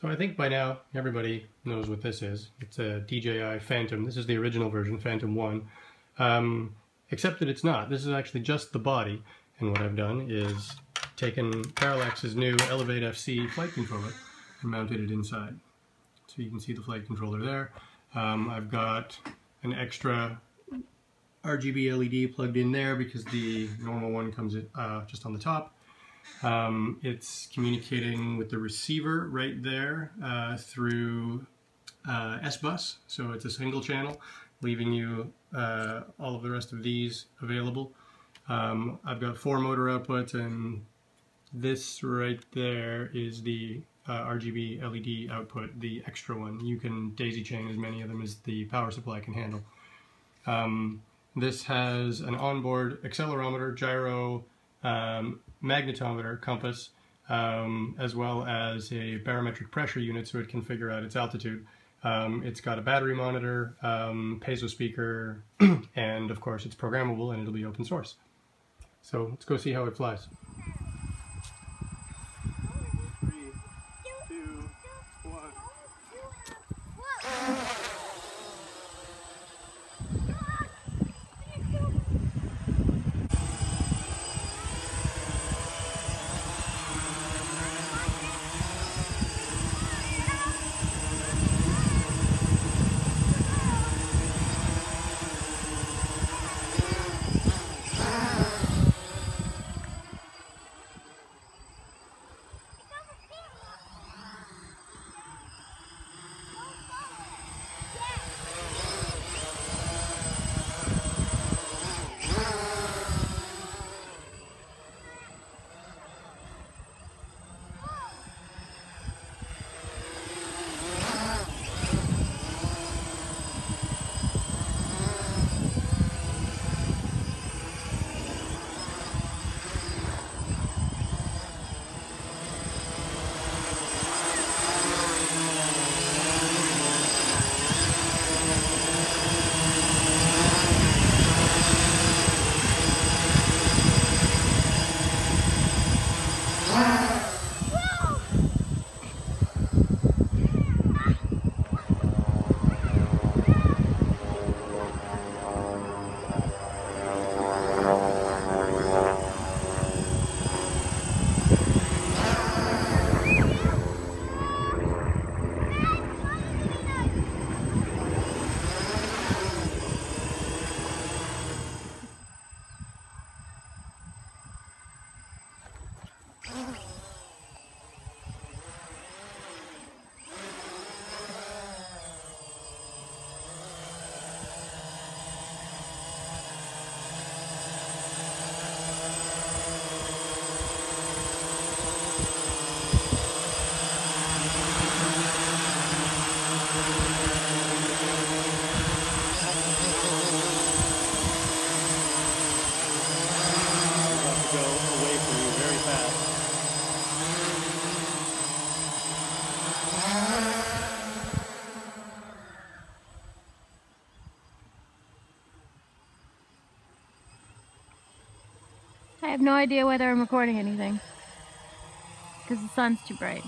So I think by now everybody knows what this is. It's a DJI Phantom. This is the original version, Phantom 1. Um, except that it's not. This is actually just the body. And what I've done is taken Parallax's new Elev8-FC flight controller and mounted it inside. So you can see the flight controller there. Um, I've got an extra RGB LED plugged in there because the normal one comes uh, just on the top. Um, it's communicating with the receiver right there uh, through uh, S-Bus, so it's a single channel, leaving you uh, all of the rest of these available. Um, I've got four motor outputs and this right there is the uh, RGB LED output, the extra one. You can daisy chain as many of them as the power supply can handle. Um, this has an onboard accelerometer, gyro, um, magnetometer, compass, um, as well as a barometric pressure unit so it can figure out its altitude. Um, it's got a battery monitor, um, piezo speaker, and of course it's programmable and it'll be open source. So let's go see how it flies. Oh. I have no idea whether I'm recording anything because the sun's too bright.